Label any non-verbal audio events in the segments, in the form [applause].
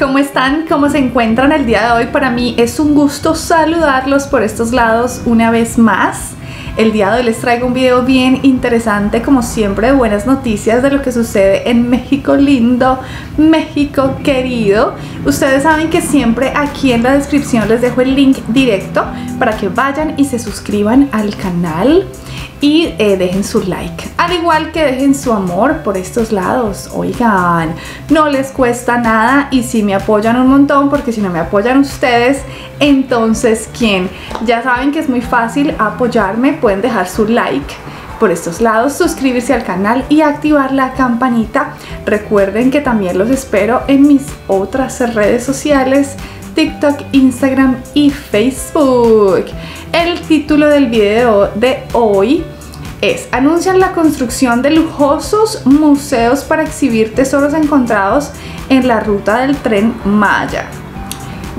¿Cómo están? ¿Cómo se encuentran el día de hoy? Para mí es un gusto saludarlos por estos lados una vez más. El día de hoy les traigo un video bien interesante, como siempre, de buenas noticias de lo que sucede en México lindo, México querido. Ustedes saben que siempre aquí en la descripción les dejo el link directo para que vayan y se suscriban al canal y eh, dejen su like. Al igual que dejen su amor por estos lados. Oigan, no les cuesta nada y si me apoyan un montón, porque si no me apoyan ustedes, entonces ¿quién? Ya saben que es muy fácil apoyarme, pueden dejar su like por estos lados, suscribirse al canal y activar la campanita. Recuerden que también los espero en mis otras redes sociales, TikTok, Instagram y Facebook. El título del video de hoy es Anuncian la construcción de lujosos museos para exhibir tesoros encontrados en la ruta del tren Maya.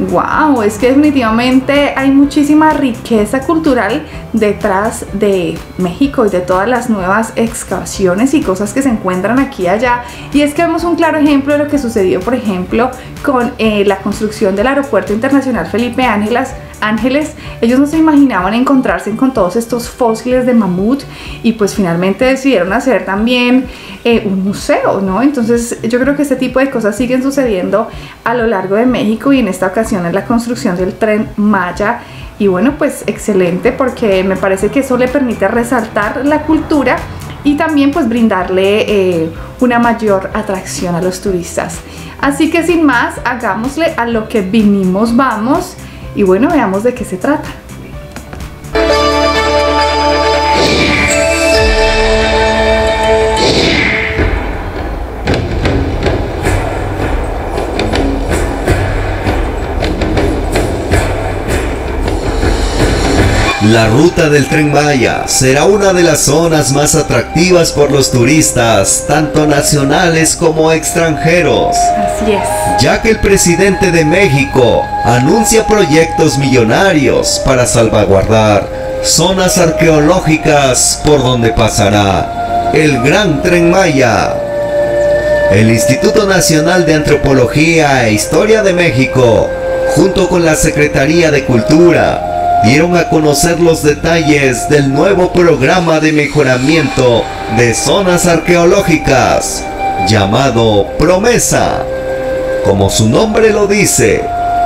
Wow, es que definitivamente hay muchísima riqueza cultural detrás de México y de todas las nuevas excavaciones y cosas que se encuentran aquí y allá. Y es que vemos un claro ejemplo de lo que sucedió, por ejemplo, con eh, la construcción del Aeropuerto Internacional Felipe Ángeles ángeles, ellos no se imaginaban encontrarse con todos estos fósiles de mamut y pues finalmente decidieron hacer también eh, un museo, ¿no? Entonces yo creo que este tipo de cosas siguen sucediendo a lo largo de México y en esta ocasión es la construcción del tren Maya y bueno pues excelente porque me parece que eso le permite resaltar la cultura y también pues brindarle eh, una mayor atracción a los turistas. Así que sin más, hagámosle a lo que vinimos, vamos. Y bueno, veamos de qué se trata. La ruta del tren Maya será una de las zonas más atractivas por los turistas, tanto nacionales como extranjeros. Así es. Ya que el presidente de México anuncia proyectos millonarios para salvaguardar zonas arqueológicas por donde pasará el Gran Tren Maya. El Instituto Nacional de Antropología e Historia de México, junto con la Secretaría de Cultura, dieron a conocer los detalles del nuevo programa de mejoramiento de zonas arqueológicas llamado Promesa. Como su nombre lo dice,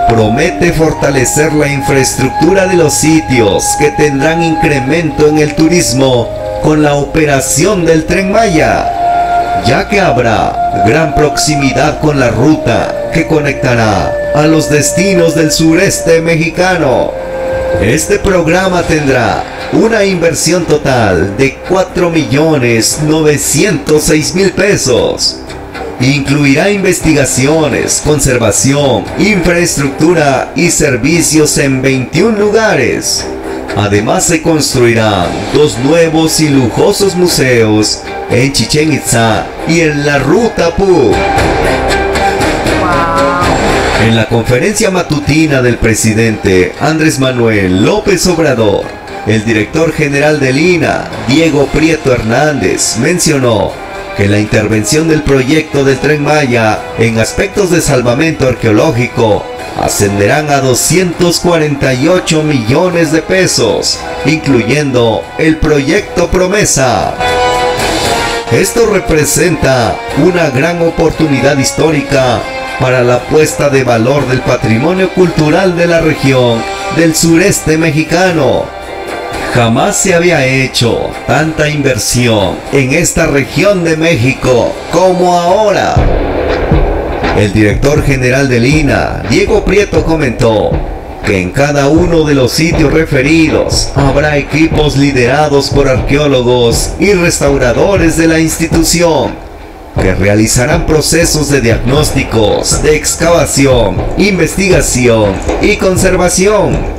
promete fortalecer la infraestructura de los sitios que tendrán incremento en el turismo con la operación del tren Maya, ya que habrá gran proximidad con la ruta que conectará a los destinos del sureste mexicano. Este programa tendrá una inversión total de 4.906.000 pesos. Incluirá investigaciones, conservación, infraestructura y servicios en 21 lugares. Además se construirán dos nuevos y lujosos museos en Chichen Itza y en la Ruta Pu. En la conferencia matutina del presidente Andrés Manuel López Obrador, el director general del INA, Diego Prieto Hernández, mencionó que la intervención del proyecto del tren Maya en aspectos de salvamento arqueológico ascenderán a 248 millones de pesos, incluyendo el proyecto Promesa. Esto representa una gran oportunidad histórica para la puesta de valor del patrimonio cultural de la región del sureste mexicano. Jamás se había hecho tanta inversión en esta región de México como ahora. El director general del INA, Diego Prieto, comentó que en cada uno de los sitios referidos habrá equipos liderados por arqueólogos y restauradores de la institución que realizarán procesos de diagnósticos, de excavación, investigación y conservación.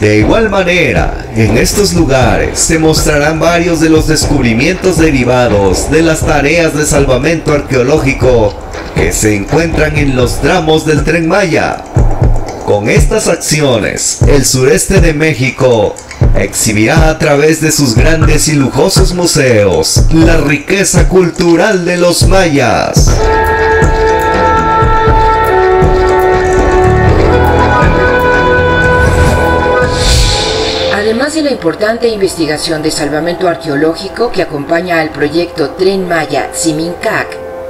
De igual manera, en estos lugares se mostrarán varios de los descubrimientos derivados de las tareas de salvamento arqueológico que se encuentran en los tramos del tren Maya. Con estas acciones, el sureste de México exhibirá a través de sus grandes y lujosos museos la riqueza cultural de los mayas. Importante investigación de salvamento arqueológico que acompaña al proyecto Tren Maya Simincac,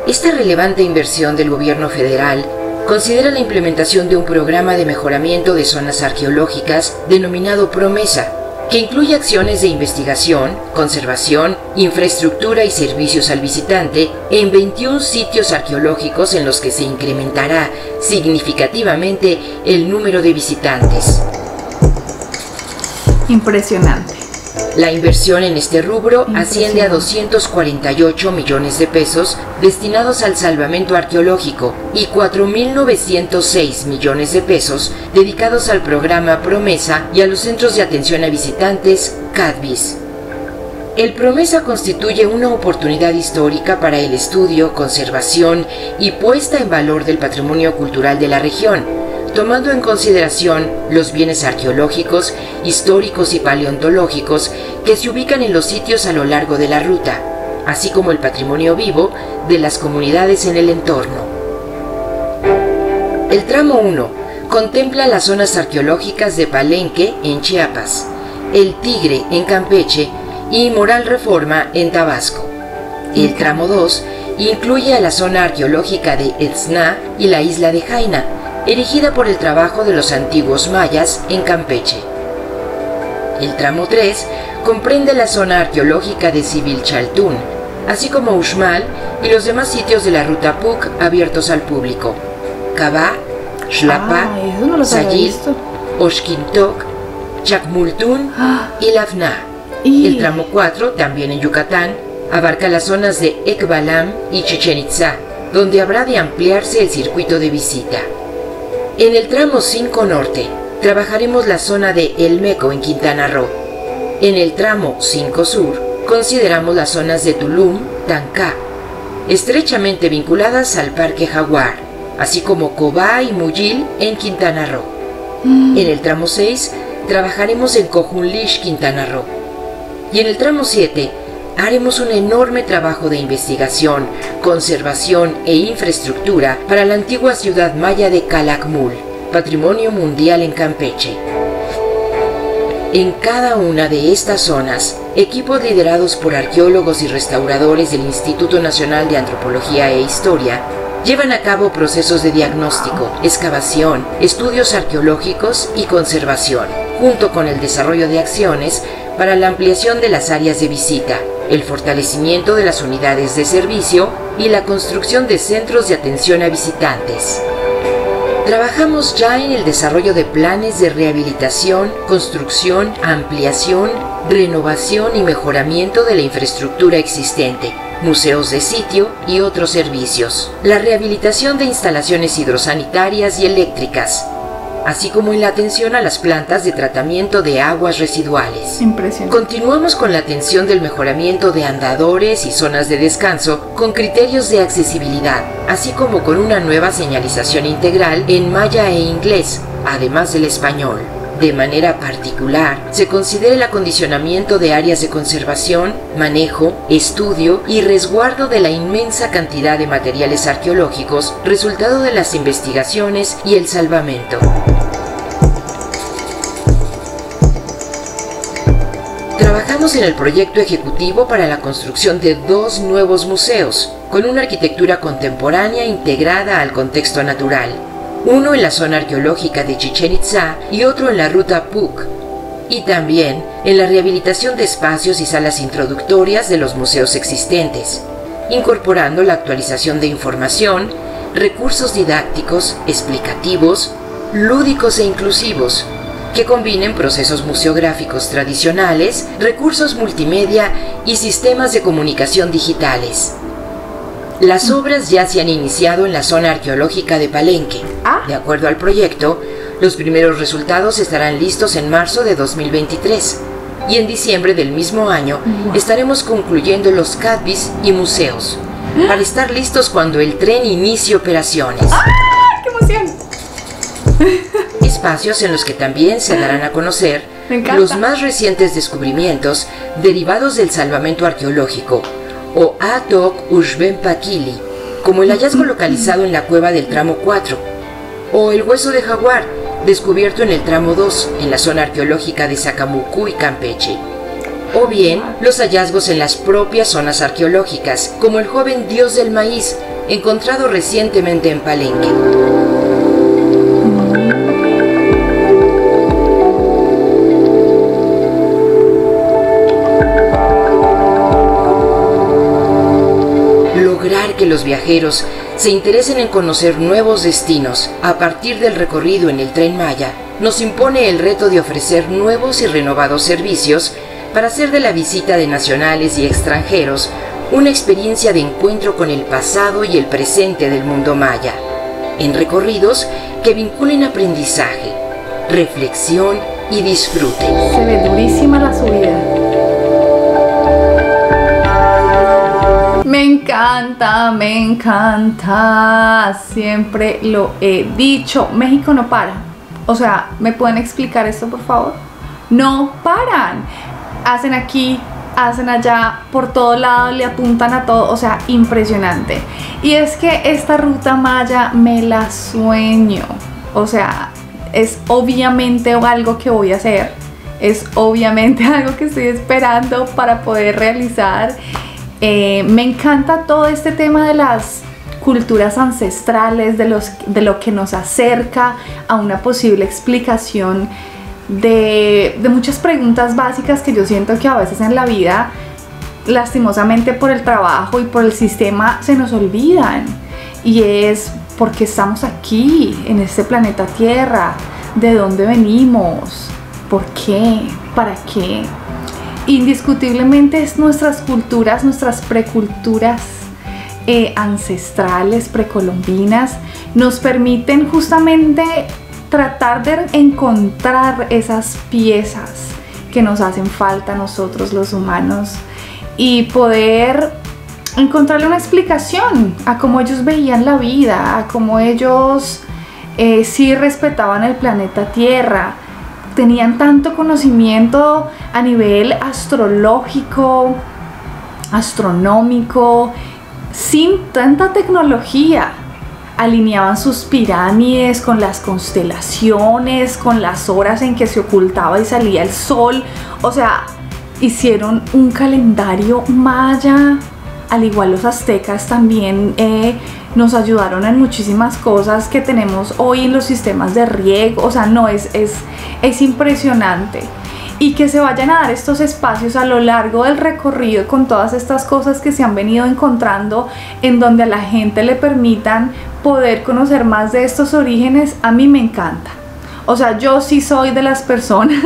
esta relevante inversión del gobierno federal considera la implementación de un programa de mejoramiento de zonas arqueológicas denominado Promesa, que incluye acciones de investigación, conservación, infraestructura y servicios al visitante en 21 sitios arqueológicos en los que se incrementará significativamente el número de visitantes. Impresionante. La inversión en este rubro asciende a 248 millones de pesos destinados al salvamento arqueológico y 4.906 millones de pesos dedicados al programa Promesa y a los centros de atención a visitantes CADVIS. El Promesa constituye una oportunidad histórica para el estudio, conservación y puesta en valor del patrimonio cultural de la región, tomando en consideración los bienes arqueológicos, históricos y paleontológicos que se ubican en los sitios a lo largo de la ruta, así como el patrimonio vivo de las comunidades en el entorno. El tramo 1 contempla las zonas arqueológicas de Palenque en Chiapas, El Tigre en Campeche y Moral Reforma en Tabasco. El tramo 2 incluye a la zona arqueológica de Etzna y la isla de Jaina, erigida por el trabajo de los antiguos mayas en Campeche. El tramo 3 comprende la zona arqueológica de Chaltún, así como Uxmal y los demás sitios de la ruta PUC abiertos al público. Cabá, Xlapa, Ah, Sayil, Oshkintok, Chacmultún [gasps] y Lafna. Y- El tramo 4, también en Yucatán, abarca las zonas de Ekbalam y Chichen Itzá, donde habrá de ampliarse el circuito de visita. En el tramo 5 norte, trabajaremos la zona de El Meco en Quintana Roo. En el tramo 5 sur, consideramos las zonas de Tulum, Tancá, estrechamente vinculadas al Parque Jaguar, así como Cobá y Muyil en Quintana Roo. En el tramo 6, trabajaremos en Cojunlish, Quintana Roo. Y en el tramo 7, haremos un enorme trabajo de investigación, conservación e infraestructura para la antigua ciudad maya de Calakmul, patrimonio mundial en Campeche. En cada una de estas zonas, equipos liderados por arqueólogos y restauradores del Instituto Nacional de Antropología e Historia llevan a cabo procesos de diagnóstico, excavación, estudios arqueológicos y conservación, junto con el desarrollo de acciones para la ampliación de las áreas de visita, el fortalecimiento de las unidades de servicio y la construcción de centros de atención a visitantes. Trabajamos ya en el desarrollo de planes de rehabilitación, construcción, ampliación, renovación y mejoramiento de la infraestructura existente, museos de sitio y otros servicios. La rehabilitación de instalaciones hidrosanitarias y eléctricas, así como en la atención a las plantas de tratamiento de aguas residuales. Impresionante. Continuamos con la atención del mejoramiento de andadores y zonas de descanso con criterios de accesibilidad, así como con una nueva señalización integral en maya e inglés, además del español. De manera particular, se considera el acondicionamiento de áreas de conservación, manejo, estudio y resguardo de la inmensa cantidad de materiales arqueológicos resultado de las investigaciones y el salvamento. Trabajamos en el proyecto ejecutivo para la construcción de dos nuevos museos, con una arquitectura contemporánea integrada al contexto natural. Uno en la zona arqueológica de Chichen Itzá y otro en la ruta PUC. Y también en la rehabilitación de espacios y salas introductorias de los museos existentes, incorporando la actualización de información, recursos didácticos, explicativos, lúdicos e inclusivos, que combinen procesos museográficos tradicionales, recursos multimedia y sistemas de comunicación digitales. Las obras ya se han iniciado en la zona arqueológica de Palenque. Ah. De acuerdo al proyecto, los primeros resultados estarán listos en marzo de 2023 y en diciembre del mismo año estaremos concluyendo los CADBIS y museos para estar listos cuando el tren inicie operaciones. ¡Qué emoción! [laughs] Espacios en los que también se darán a conocer los más recientes descubrimientos derivados del salvamento arqueológico o Atok Ushben Pakili, como el hallazgo localizado en la cueva del tramo 4, o el hueso de jaguar, descubierto en el tramo 2, en la zona arqueológica de Sacamucú y Campeche. O bien los hallazgos en las propias zonas arqueológicas, como el joven dios del maíz, encontrado recientemente en Palenque. Que los viajeros se interesen en conocer nuevos destinos a partir del recorrido en el tren Maya nos impone el reto de ofrecer nuevos y renovados servicios para hacer de la visita de nacionales y extranjeros una experiencia de encuentro con el pasado y el presente del mundo maya, en recorridos que vinculen aprendizaje, reflexión y disfrute. Se ve durísima la subida. Me encanta, me encanta. Siempre lo he dicho. México no para. O sea, ¿me pueden explicar esto, por favor? No paran. Hacen aquí, hacen allá, por todo lado le apuntan a todo, o sea, impresionante. Y es que esta ruta maya me la sueño, o sea, es obviamente algo que voy a hacer, es obviamente [laughs] algo que estoy esperando para poder realizar. Eh, me encanta todo este tema de las culturas ancestrales, de, los, de lo que nos acerca a una posible explicación de, muchas preguntas básicas que yo siento que a veces en la vida, lastimosamente por el trabajo y por el sistema, se nos olvidan. Y es porque estamos aquí, en este planeta Tierra, de dónde venimos, por qué, para qué. Indiscutiblemente es nuestras culturas, nuestras preculturas eh, ancestrales, precolombinas, nos permiten justamente tratar de encontrar esas piezas que nos hacen falta a nosotros los humanos y poder encontrarle una explicación a cómo ellos veían la vida, a cómo ellos eh, sí respetaban el planeta Tierra, tenían tanto conocimiento a nivel astrológico, astronómico, sin tanta tecnología alineaban sus pirámides con las constelaciones, con las horas en que se ocultaba y salía el sol. O sea, hicieron un calendario maya. Al igual los aztecas también eh, nos ayudaron en muchísimas cosas que tenemos hoy en los sistemas de riego. O sea, no, es, es, es impresionante y que se vayan a dar estos espacios a lo largo del recorrido con todas estas cosas que se han venido encontrando en donde a la gente le permitan poder conocer más de estos orígenes, a mí me encanta. O sea, yo sí soy de las personas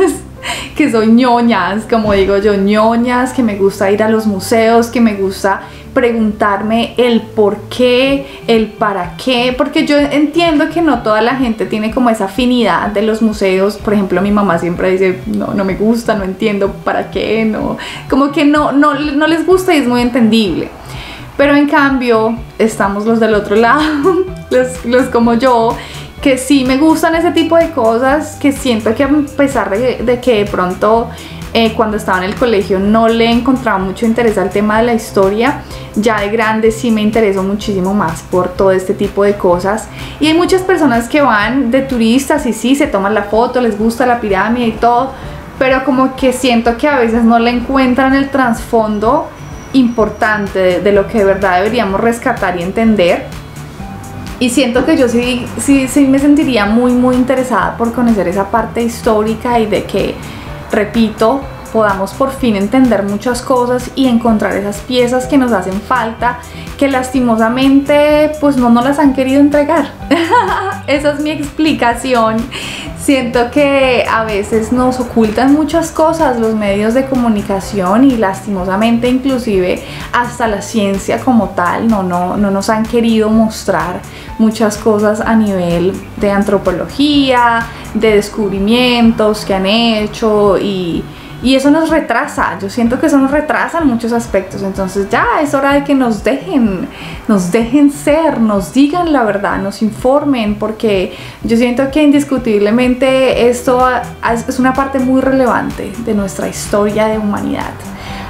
que soy ñoñas, como digo yo, ñoñas, que me gusta ir a los museos, que me gusta preguntarme el por qué, el para qué, porque yo entiendo que no toda la gente tiene como esa afinidad de los museos. Por ejemplo, mi mamá siempre dice, no, no me gusta, no entiendo para qué, no, como que no, no, no les gusta y es muy entendible. Pero en cambio, estamos los del otro [laughs] lado, los, los como yo, que sí me gustan ese tipo de cosas, que siento que a pesar de, que de pronto eh, cuando estaba en el colegio no le encontraba mucho interés al tema de la historia, ya de grande sí me interesó muchísimo más por todo este tipo de cosas. Y hay muchas personas que van de turistas y sí, se toman la foto, les gusta la pirámide y todo, pero como que siento que a veces no le encuentran el trasfondo importante de, lo que de verdad deberíamos rescatar y entender. Y siento que yo sí, sí, sí me sentiría muy, muy interesada por conocer esa parte histórica y de que, repito, podamos por fin entender muchas cosas y encontrar esas piezas que nos hacen falta, que lastimosamente pues no nos las han querido entregar. [laughs] Esa es mi explicación Siento que a veces nos ocultan muchas cosas los medios de comunicación y lastimosamente inclusive hasta la ciencia como tal no, no, no nos han querido mostrar muchas cosas a nivel de antropología, de descubrimientos que han hecho y, y eso nos retrasa, yo siento que eso nos retrasa en muchos aspectos. Entonces ya es hora de que nos dejen, nos dejen ser, nos digan la verdad, nos informen, porque yo siento que indiscutiblemente esto es una parte muy relevante de nuestra historia de humanidad.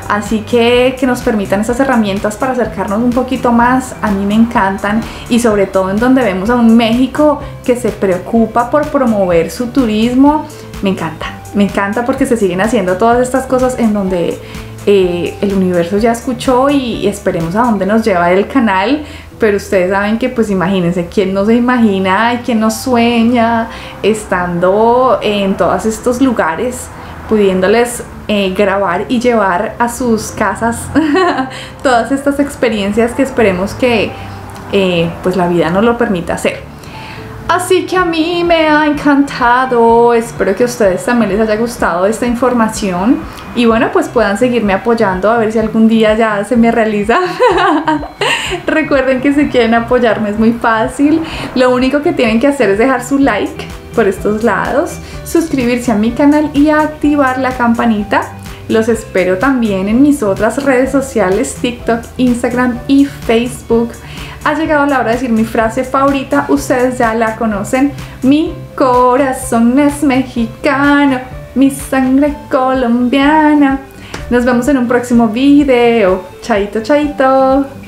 Así que que nos permitan esas herramientas para acercarnos un poquito más, a mí me encantan y sobre todo en donde vemos a un México que se preocupa por promover su turismo, me encanta. Me encanta porque se siguen haciendo todas estas cosas en donde eh, el universo ya escuchó y esperemos a dónde nos lleva el canal. Pero ustedes saben que pues imagínense, ¿quién no se imagina y quién no sueña estando en todos estos lugares? pudiéndoles eh, grabar y llevar a sus casas [laughs] todas estas experiencias que esperemos que eh, pues la vida nos lo permita hacer. Así que a mí me ha encantado, espero que a ustedes también les haya gustado esta información y bueno pues puedan seguirme apoyando a ver si algún día ya se me realiza. [laughs] Recuerden que si quieren apoyarme es muy fácil, lo único que tienen que hacer es dejar su like por estos lados, suscribirse a mi canal y activar la campanita. Los espero también en mis otras redes sociales, TikTok, Instagram y Facebook. Ha llegado la hora de decir mi frase favorita, ustedes ya la conocen. Mi corazón es mexicano, mi sangre colombiana. Nos vemos en un próximo video. Chaito, chaito.